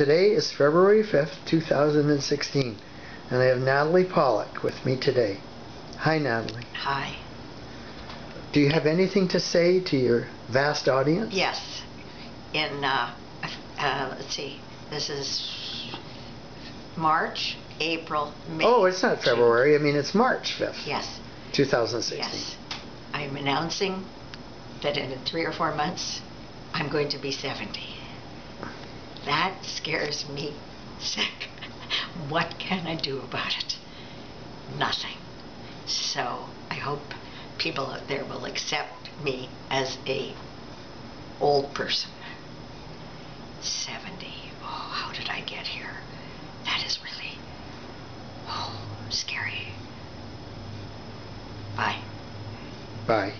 Today is February 5th, 2016, and I have Natalie Pollock with me today. Hi, Natalie. Hi. Do you have anything to say to your vast audience? Yes. In, uh, uh, let's see, this is March, April, May. Oh, it's not February. I mean, it's March 5th, Yes, 2016. yes. I'm announcing that in three or four months, I'm going to be 70. That scares me sick. What can I do about it? Nothing. So I hope people out there will accept me as a old person. 70. Oh, how did I get here? That is really oh, scary. Bye. Bye.